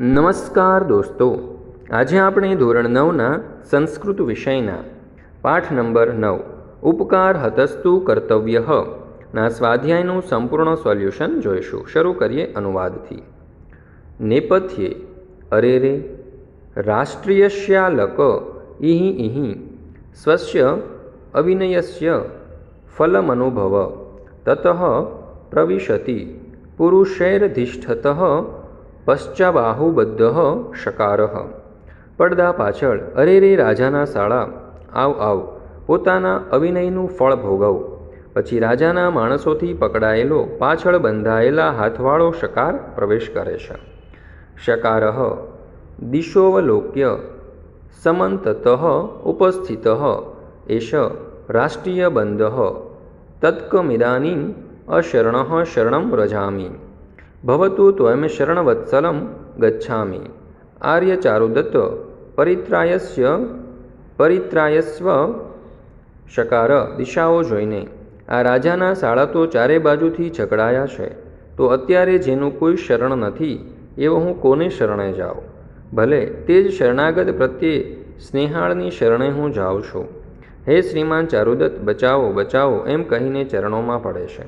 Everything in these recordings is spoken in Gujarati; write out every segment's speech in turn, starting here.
નમસ્કાર દોસ્તો. આજે આપણે ધોરણ નવના સંસ્કૃત વિષયના પાઠ નંબર નવ, ઉપકાર હતસ્તુ કર્તવ્ય ના સ્વાધ્યાયનું સંપૂર્ણ સોલ્યુશન જોઈશું. શરૂ કરીએ અનુવાદથી. નેપથ્યે, અરે રે, રાષ્ટ્રીયશ્યાલક ઇહિ ઇહિ સ્વસ્ય અવિનયસ્ય ફલમનુભવ, તત પ્રવિશતિ, પુરુષૈરધિષ્ઠતઃ પશ્ચાબાહુબદ્ધ શકાર પડદા પાછળ અરે રે રાજાના શાળા આવ આવ, પોતાના અવિનયનું ફળ ભોગવ. પછી રાજાના માણસોથી પકડાયેલો પાછળ બંધાયેલા હાથવાળો શકાર પ્રવેશ કરે છે. શકાર, દિશોવલોક્ય, સમંતત ઉપસ્થિત, એષ, રાષ્ટ્રીયબંધ તત્કમિદાનીમ અશરણ શરણમ વ્રજામી ભવતુ ત્વયં શરણવત્સલમ ગચ્છામિ આર્યચારુદત્ત પરિત્રાયસ્ય પરિત્રાયસ્વ શકાર દિશાઓ જોઈને, આ રાજાના શાળા તો ચારે બાજુથી છકડાયા છે, તો અત્યારે જેનું કોઈ શરણ નથી, એવો હું કોને શરણે જાઉં? ભલે તે જ શરણાગત પ્રત્યે સ્નેહાળની શરણે હું જાઉં છું. હે શ્રીમાન ચારુદત્ત, બચાવો બચાવો, એમ કહીને ચરણોમાં પડે છે.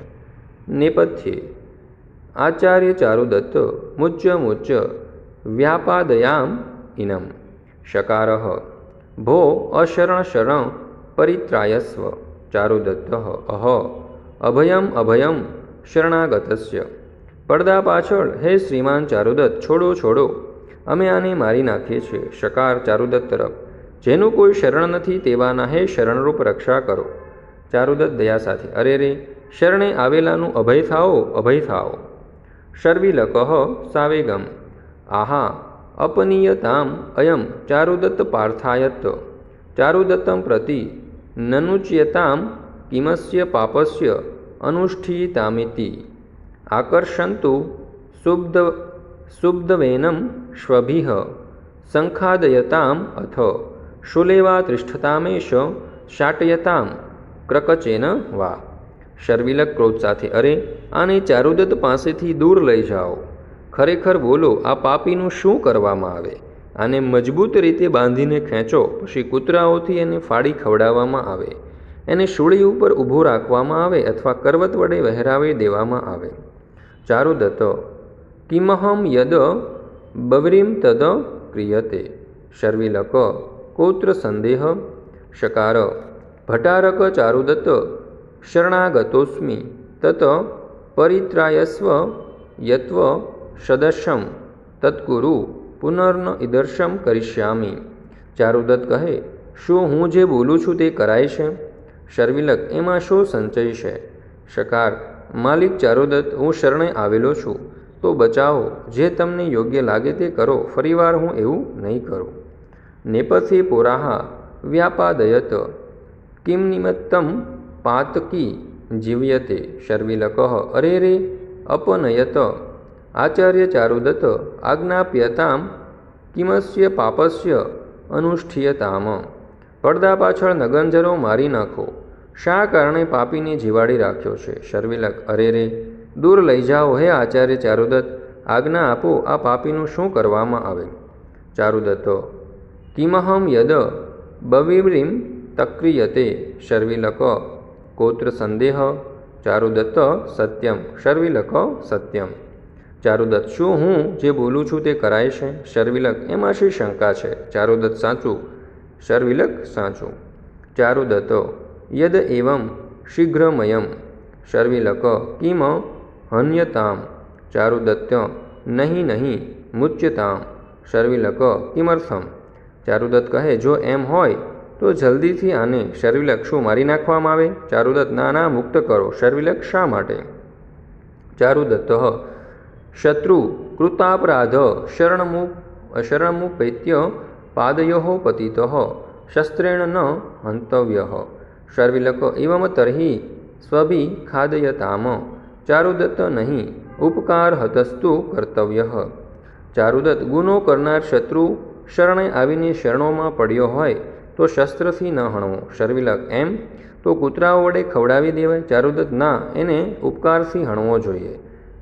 નેપથ્યે આચાર્ય ચારુદત્ત મુચ્ચ મુચ્ચ વ્યાપાદયામ ઇનમ, શકાર, ભો અશરણ શરણ, પરિત્રાયસ્વ, ચારુદત્ત, અહ, અભયમ અભયમ, શરણાગતસ્ય. પડદા પાછળ, હે શ્રીમાન ચારુદત્ત, છોડો છોડો, અમે આને મારી નાખીએ છીએ. શકાર ચારુદત્ત તરફ, જેનું કોઈ શરણ નથી તેવાના હે શરણરૂપ રક્ષા કરો. ચારુદત્ત દયા સાથે, અરે રે, શરણે આવેલાનું અભય થાઓ અભય થાઓ. શર્વિલક સાવેગમ. આહા, અપનીયતામ અયમ ચારુદત્ત પાર્થાયત ચારુદત્તમ પ્રતિ નનુચ્યતામ કિમસ્ય પાપસ્ય અનુષ્ઠિતામિતિ. આકર્ષંતુ શુબ્ધ શુબ્ધવેનમ શ્વભિહ. સંખાદયતામ અથ. શુલેવા તિષ્ઠતામેશ શાટયતામ. ક્રકચેન વા. શર્વિલક ક્રોધ સાથે, અરે, આને ચારુદત્ત પાસેથી દૂર લઈ જાઓ. ખરેખર બોલો, આ પાપીનું શું કરવામાં આવે? આને મજબૂત રીતે બાંધીને ખેંચો, પછી કૂતરાઓથી એને ફાડી ખવડાવવામાં આવે. એને શૂળી ઉપર ઊભો રાખવામાં આવે અથવા કરવત વડે વહેરાવી દેવામાં આવે. ચારુદત્ત, કિમહમ યદ બવરીમ તદ ક્રિયતે. શર્વિલક કોત્ર સંદેહ. શકાર, ભટારક ચારુદત્ત શરણાગતોસ્મિ તત પરિત્રાયસ્વ યત્વ સદર્શમ તત્કુરુ પુનર્ન ઇદર્શમ કરિષ્યામી ચારુદત્ત કહે શું હું જે બોલું છું તે કરાય છે? શર્વિલક એમાં શું સંચય છે? શકાર, માલિક ચારુદત્ત, હું શરણે આવેલો છું. તો બચાવો, જે તમને યોગ્ય લાગે તે કરો, ફરીવાર હું એવું નહીં કરું. નેપથ્યે પોરાહા વ્યાપાદયત, કિમ નિમિત્તમ પાતકી જીવ્યતે શર્વિલક અરે રે અપનયત આચાર્ય ચારુદત્ત આજ્ઞાપ્યતામ કિમસ્ય પાપસ્ય અનુષ્ઠીયતામ પડદા પાછળ નગનજરો મારી નાખો શા કારણે પાપીને જીવાડી રાખ્યો છે શર્વિલક અરે રે દૂર લઈ જાઓ હે આચાર્ય ચારુદત્ત આજ્ઞા આપો આ પાપીનું શું કરવામાં આવે ચારુદત્ત કિમહમ યદ બવિવ્રીમ તક્રિયતે શર્વિલક કોત્ર સંદેહ, ચારુદત્ત સત્યમ, શર્વિલક સત્યમ. ચારુદત્ત શું હું જે બોલું છું તે કરાય છે? શર્વિલક એમાં શી શંકા છે? ચારુદત્ત સાચું, શર્વિલક સાચું. ચારુદત્ત, યદ એવમ શીઘ્રમયમ. શર્વિલક, કિમ હન્યતામ. ચારુદત્ત, નહીં નહીં, મુચ્યતામ. શર્વિલક, કિમર્થમ. ચારુદત્ત કહે, જો એમ હોય તો જલ્દીથી આને શર્વિલક શું મારી નાખવામાં આવે? ચારુદત્ત, ના ના, મુક્ત કરો. શર્વિલક શા માટે? ચારુદત્ત શત્રુ, કૃતાપરાધ શરણમુ શરણમુપૈત્ય, પાદયો પતિત, શસ્ત્રેણ ન હંતવ્ય. શર્વિલક એવમ તર્હિ સ્વભી ખાદયતામ. ચારુદત્ત, નહીં. ઉપકાર હતસ્તુ કર્તવ્ય. ચારુદત્ત, ગુનો કરનાર શત્રુ શરણે આવીને શરણોમાં પડ્યો હોય તો શસ્ત્રથી ન હણવો. શર્વિલક એમ, તો કૂતરાઓ વડે ખવડાવી દેવાય ચારુદત્ત ના, એને ઉપકારથી હણવો જોઈએ.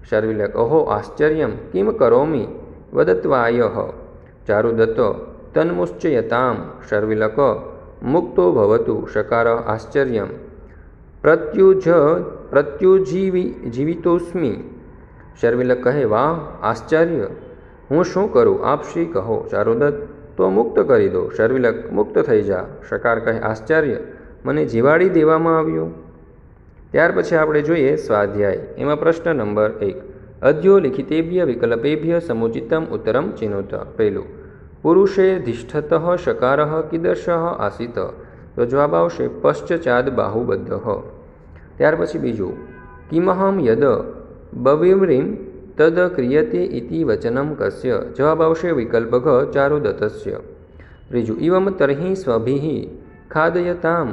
શર્વિલક, અહો, આશ્ચર્યમ! કિમ કરોમી? વદત્વાય. ચારુદત્ત, તન્મુશ્ચયતામ. શર્વિલક, મુક્તો ભવતુ, શકાર આશ્ચર્યમ. પ્રત્યુજ, પ્રત્યુજીવી, જીવિતોસ્મી. શર્વિલક કહે, વાહ, આશ્ચર્ય! હું શું કરું? આપ શ્રી કહો? ચારુદત્ત તો મુક્ત કરી દો. શર્વિલક, મુક્ત થઈ જા. શકાર કહે, આશ્ચર્ય! મને જીવાડી દેવામાં આવ્યું? ત્યાર પછી આપણે જોઈએ સ્વાધ્યાય. એમાં પ્રશ્ન નંબર એક. અધ્યો લિખિતેભ્ય વિકલ્પેભ્ય સમુચિતમ ઉત્તરમ ચિનોત. પહેલું. પુરુષે ધિષ્ઠત શકાર કિદર્શ આસિત. તો જવાબ આવશે પશ્ચાદ બાહુબદ્ધ. ત્યાર પછી બીજું. કિમહમ યદ બવિમ્રીમ તદ ક્રિયતે ઇતિ વચનમ કસ્ય જવાબ આવશે વિકલ્પ ઘ ચારુદત્તસ્ય ત્રીજું ઇવમ તર્હિ સ્વભિઃ ખાદયતામ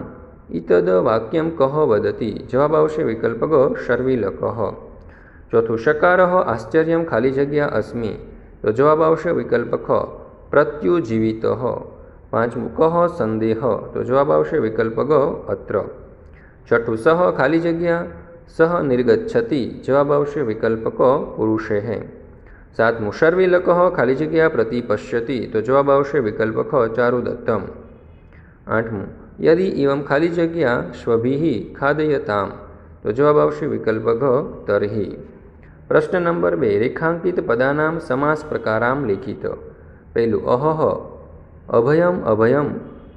ઇતદ વાક્યમ કહ વદતિ જવાબ આવશે વિકલ્પ ગ શર્વિલક ચોથું શકાર આશ્ચર્યમ ખાલી જગ્યા અસ્મિ તો જવાબ આવશે વિકલ્પ ખ પ્રત્યુજીવિત પાંચમું કહ સંદેહ તો જવાબ આવશે વિકલ્પ ગ અત્ર છઠ્ઠું સહ ખાલી જગ્યા સહ નિર્ગચ્છતિ જવાબ આવશે વિકલ્પ ક, પુરુષે હે. સાત, મુશર્વી લકહ ખાલી જગ્યા પ્રતિ પશ્યતિ તો જવાબ આવશે વિકલ્પ ખ, ચારુદત્તમ. આઠમું, યદિ ઇવમ ખાલી જગ્યા સ્વભિઃ ખાદયતામ, તો જવાબ આવશે વિકલ્પ ઘ, તરહી. પ્રશ્ન નંબર બે, રેખાંકિત પદાનામ સમાસ પ્રકારામ લિખિત. પહેલું અહહ અભયમ અભયમ,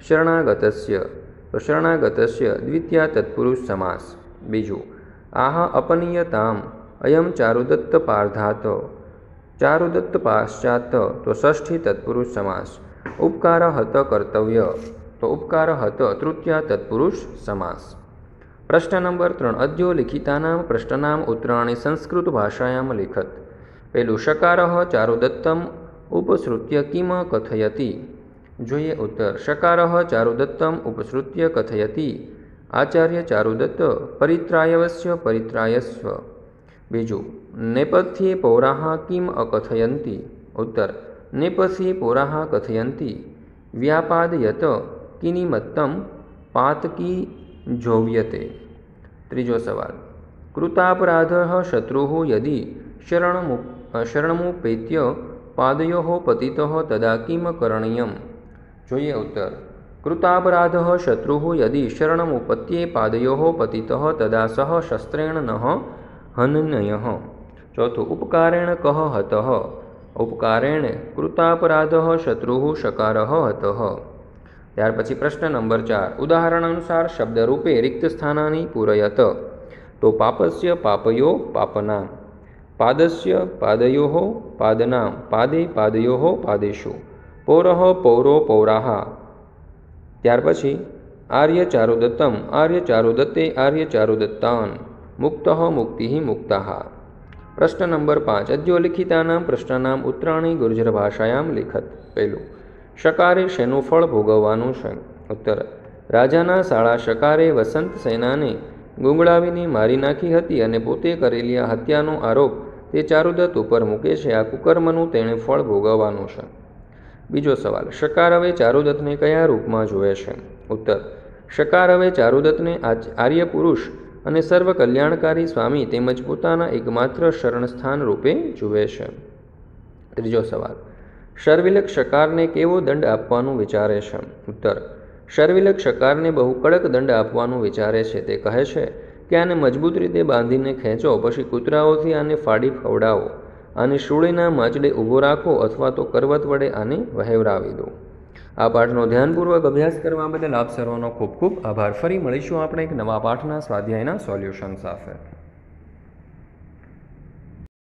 શરણાગતસ્ય, તો શરણાગતસ્ય દ્વિતીય તત્પુરુષ સમાસ. બીજું આહ અપનીયતામ, અયમ ચારુદત્ત પાર્ધાત, ચારુદત્ત પાશ્ચાત તો ષષ્ઠી તત્પુરુષ સમાસ, ઉપકાર હત કર્તવ્ય, તો ઉપકાર હત તૃતીયા તત્પુરુષ સમાસ. પ્રશ્ન નંબર ત્રણ, અદ્યો લિખિતાનામ પ્રશ્નનામ ઉત્તરાણી સંસ્કૃત ભાષાયામ લિખત. પેલું, શકાર ચારુદત્તમ, ઉપસૃત્ય કિમ કથયતી? જોઈએ ઉત્તર, શકાર ચારુદત્તમ, ઉપસૃત્ય કથયતિ? આચાર્ય ચારુદત્ત પરિત્રાયવસ્ય પરિત્રાયસ્વ. બીજું, નેપથ્યે પૌરાહ કિમ અકથયંતી? ઉત્તર, નેપથ્યે પૌરાહ કથયંતી. વ્યાપાદયત કિનિમત્તમ પાતકી જોવ્યતે. ત્રીજો સવાલ, કૃતાપરાધ શત્રુ યદિ શરણમુ, શરણમુપેત્ય પાદયો પતિતો તદા કિમ કરણીય જોઈએ ઉત્તર કૃતાપરાધ શત્રુ યદિ શરણમુપત્યે પાદયો પતિતો તદા સહ શસ્ત્રેણ ન હનનય ચોથું ઉપકારેણ કહ હત ઉપકારેણ કૃતાપરાધ શત્રુ શકાર હત ત્યાર પછી પ્રશ્ન નંબર ચાર ઉદાહરણ અનુસાર શબ્દરૂપે રિક્ત સ્થાનાની પૂરયત. તો પાપસ્ય પાપયો પાપના પાદસ્ય પાદયો પાદના પાદે પાદયો પાદેશુ, પૌરઃ પૌરો પૌરાહ ત્યાર પછી, આર્ય ચારુદત્તમ, આર્ય ચારુદત્તે, આર્ય ચારુદત્તાન, મુક્ત મુક્તિ મુક્તા. પ્રશ્ન નંબર પાંચ અદ્યોલિખિતાના પ્રશ્નનામ ઉત્તરાણી ગુર્જર ભાષાયામ લિખત. પહેલું, શકારે શેનું ફળ ભોગવવાનું છે? ઉત્તર, રાજાના શાળા શકારે વસંત સેનાને ગુંગળાવીને મારી નાખી હતી અને પોતે કરેલી આ હત્યાનો આરોપ તે ચારુદત્ત ઉપર મૂકે છે. આ કુકર્મનું તેણે ફળ ભોગવવાનું છે. બીજો સવાલ શકાર હવે ચારુદત્તને કયા રૂપમાં જુએ છે? ઉત્તર શકાર હવે ચારુદત્તને આર્ય પુરુષ અને સર્વ કલ્યાણકારી સ્વામી તેમજ પોતાના એકમાત્ર શરણસ્થાન રૂપે જુએ છે. ત્રીજો સવાલ, શર્વિલક શકારને કેવો દંડ આપવાનું વિચારે છે? ઉત્તર, શર્વિલક શકારને બહુ કડક દંડ આપવાનું વિચારે છે. તે કહે છે કે આને મજબૂત રીતે બાંધીને ખેંચો, પછી કૂતરાઓથી આને ફાડી ફવડાવો. આને શૂળીના માચડે ઊભો રાખો અથવા તો કરવત વડે આને વહેવરાવી દો. આ પાઠનો ધ્યાનપૂર્વક અભ્યાસ કરવા બદલ આપ સર્વનો ખૂબ ખૂબ આભાર. ફરી મળીશું આપણે એક નવા પાઠના સ્વાધ્યાયના સોલ્યુશન સાથે.